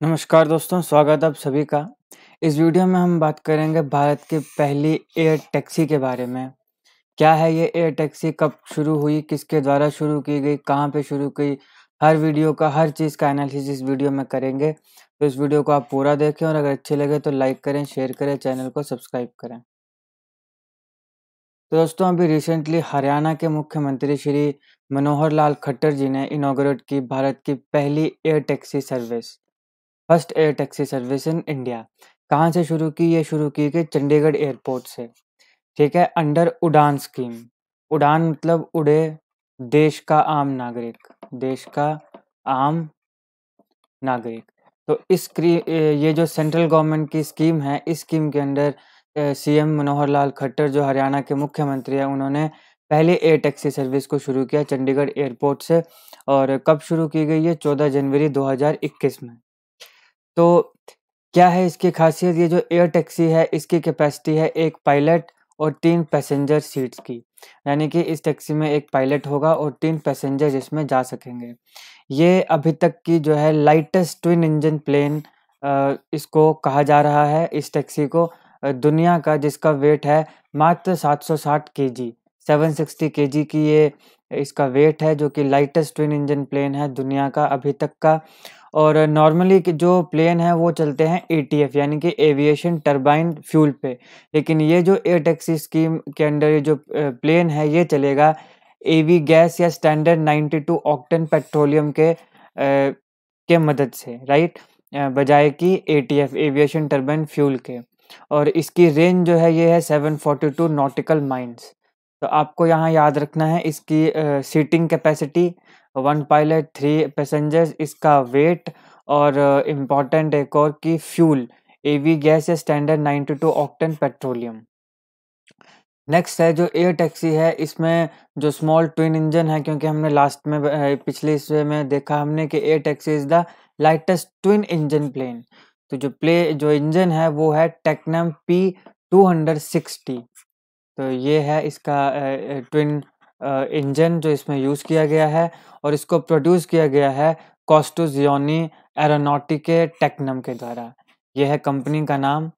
नमस्कार दोस्तों, स्वागत है आप सभी का। इस वीडियो में हम बात करेंगे भारत की पहली एयर टैक्सी के बारे में। क्या है ये एयर टैक्सी, कब शुरू हुई, किसके द्वारा शुरू की गई, कहाँ पे शुरू की, हर वीडियो का हर चीज़ का एनालिसिस इस वीडियो में करेंगे। तो इस वीडियो को आप पूरा देखें और अगर अच्छी लगे तो लाइक करें, शेयर करें, चैनल को सब्सक्राइब करें। तो दोस्तों अभी रिसेंटली हरियाणा के मुख्यमंत्री श्री मनोहर लाल खट्टर जी ने इनॉग्रेट की भारत की पहली air taxi service. First air taxi service in India. कहाँ से शुरू की? ये शुरू की गई चंडीगढ़ एयरपोर्ट से। ठीक है? अंडर उड़ान स्कीम। उड़ान मतलब उड़े देश का आम नागरिक। देश का आम नागरिक। तो इस ये जो सेंट्रल गवर्नमेंट की स्कीम है, इस स्कीम के अंडर सीएम मनोहर लाल खट्टर, जो हरियाणा के मुख्यमंत्री हैं, उन्होंने पहले एयर टैक्सी सर्विस को शुरू किया चंडीगढ़ एयरपोर्ट से। और कब शुरू की गई है? 14 जनवरी 2021 में। तो क्या है इसकी खासियत? ये जो एयर टैक्सी है, इसकी कैपेसिटी है एक पायलट और तीन पैसेंजर सीट्स की। यानी कि इस टैक्सी में एक पायलट होगा और तीन पैसेंजर इसमें जा सकेंगे। ये अभी तक की जो है लाइटेस्ट ट्विन इंजन प्लेन इसको कहा जा रहा है, इस टैक्सी को। दुनिया का जिसका वेट है मात्र 760 केजी 760 केजी की ये इसका वेट है जो कि लाइटेस्ट ट्विन इंजन प्लेन है दुनिया का अभी तक का। और नॉर्मली जो प्लेन है वो चलते हैं एटीएफ यानी कि एविएशन टरबाइन फ्यूल पे। लेकिन ये जो एयर टैक्सी स्कीम के अंडर ये जो प्लेन है ये चलेगा एवी गैस या स्टैंडर्ड 92 ऑक्टेन पेट्रोलियम के आ, के मदद से राइट बजाय कि एटीएफ एविएशन टर्बाइन फ्यूल के। और इसकी रेंज जो है ये है 742 नॉटिकल माइल्स तो आपको यहाँ याद रखना है इसकी seating capacity one pilot three passengers इसका वेट और इंपॉर्टेंट एक और की फ्यूल एवी गैस या स्टैंडर्ड 92 ऑक्टेन पेट्रोलियम नेक्स्ट है जो एयर टैक्सी है, इसमें जो स्मॉल ट्विन इंजन है, क्योंकि हमने लास्ट में पिछले हिस्से में देखा हमने कि air taxi is the lightest twin engine plane तो जो प्ले जो इंजन है, वो है Tecnam P two hundred sixty तो ये है इसका ट्विन इंजन जो इसमें यूज़ किया गया है और इसको प्रोड्यूस किया गया है कॉस्टोजियोनी एरोनॉटिके टेक्नम के द्वारा। यह है कंपनी का नाम।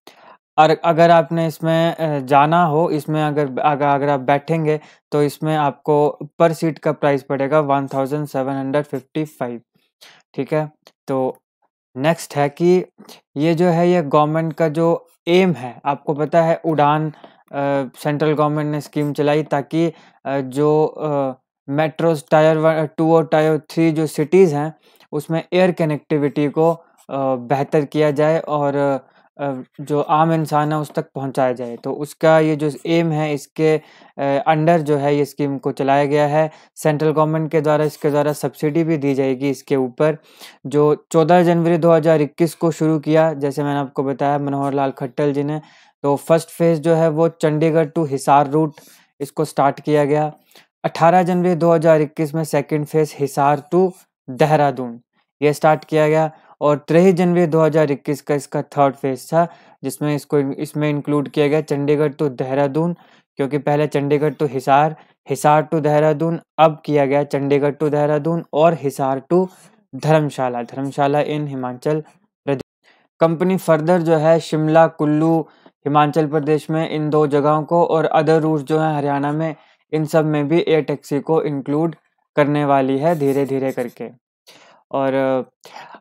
और अगर आपने इसमें जाना हो, इसमें अगर अगर अगर आप बैठेंगे तो इसमें आपको पर सीट का प्राइस पड़ेगा one thousand seven hundred fifty five ठीक है? तो नेक्स्ट है कि ये जो है, ये गवर्नमेंट का जो एम है, आपको पता है उड़ान सेंट्रल गवर्नमेंट ने स्कीम चलाई ताकि जो मेट्रो टायर टू और टायर थ्री जो सिटीज़ हैं, उसमें एयर कनेक्टिविटी को बेहतर किया जाए और जो आम इंसान है उस तक पहुँचाया जाए। तो उसका ये जो एम है, इसके अंडर जो है ये स्कीम को चलाया गया है। सेंट्रल गवर्नमेंट के द्वारा, इसके द्वारा सब्सिडी भी दी जाएगी इसके ऊपर। जो 14 जनवरी 2021 को शुरू किया, जैसे मैंने आपको बताया मनोहर लाल खट्टर जी ने तो फ़र्स्ट फ़ेज़ जो है वो चंडीगढ़ टू हिसार रूट इसको स्टार्ट किया गया। 18 जनवरी 2021 में second phase Hisar to Dehradun, ये स्टार्ट किया गया और तेईस जनवरी 2021 का इसका थर्ड फ़ेज़ था, जिसमें इसको इसमें इंक्लूड किया गया चंडीगढ़ टू देहरादून, क्योंकि पहले चंडीगढ़ टू हिसार हिसार टू देहरादून, अब किया गया चंडीगढ़ टू देहरादून और Hisar to Dharamshala Dharamshala in Himachal Pradesh. Company further जो है शिमला, कुल्लू हिमाचल प्रदेश में इन दो जगहों को और अदर रूट जो है हरियाणा में, इन सब में भी एयर टैक्सी को इंक्लूड करने वाली है धीरे धीरे करके। और,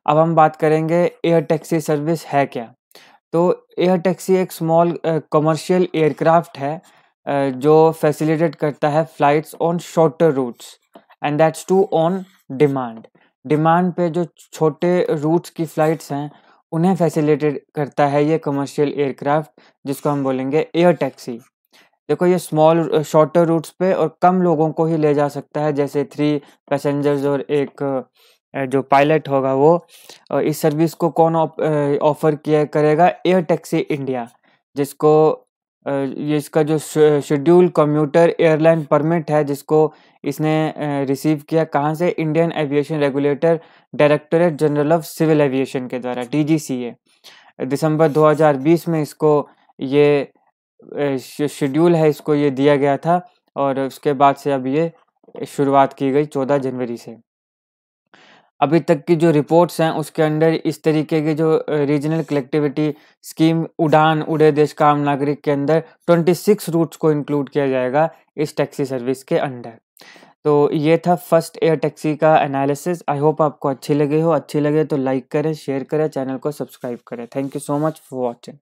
अब हम बात करेंगे एयर टैक्सी सर्विस है क्या? तो एयर टैक्सी एक स्मॉल कमर्शियल एयरक्राफ्ट है जो फैसिलिटेट करता है flights on shorter routes and that's to on demand demand पे जो छोटे रूट्स की फ्लाइट्स हैं उन्हें फैसिलिटेट करता है ये कमर्शियल एयरक्राफ्ट जिसको हम बोलेंगे एयर टैक्सी देखो ये स्मॉल शॉर्टर रूट्स पे और कम लोगों को ही ले जा सकता है, जैसे थ्री पैसेंजर्स और एक जो पायलट होगा वो। इस सर्विस को कौन ऑफ़र किया करेगा? एयर टैक्सी इंडिया जिसको ये इसका जो शेड्यूल कम्यूटर एयरलाइन परमिट है, जिसको इसने रिसीव किया, कहाँ से? Indian aviation regulator directorate general of civil aviation के द्वारा डीजीसीए दिसंबर 2020 में इसको ये शेड्यूल है, इसको ये दिया गया था, और उसके बाद से अब ये शुरुआत की गई 14 जनवरी से। अभी तक की जो रिपोर्ट्स हैं, उसके अंडर इस तरीके की जो रीजनल कलेक्टिविटी स्कीम उड़ान उड़े देश का आम नागरिक के अंदर 26 रूट्स को इंक्लूड किया जाएगा इस टैक्सी सर्विस के अंडर तो ये था फ़र्स्ट एयर टैक्सी का एनालिसिस आई होप आपको अच्छी लगे हो। अच्छी लगे तो लाइक करें शेयर करें चैनल को सब्सक्राइब करें। Thank you so much for watching